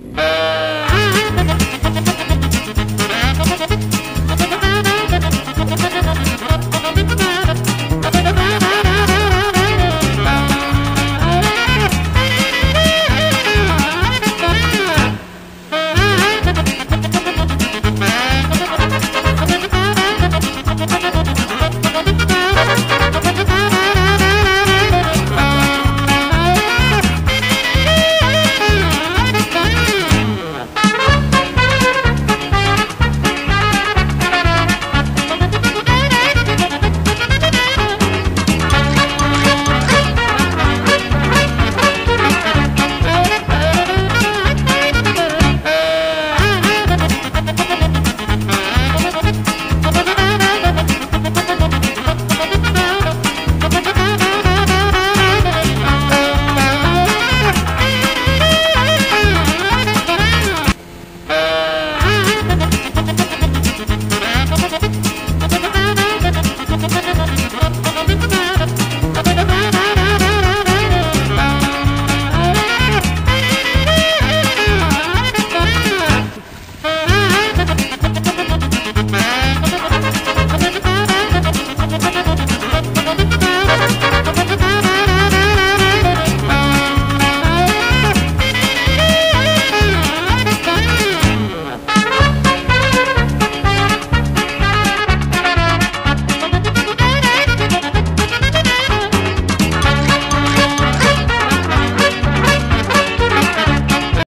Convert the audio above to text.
Yeah.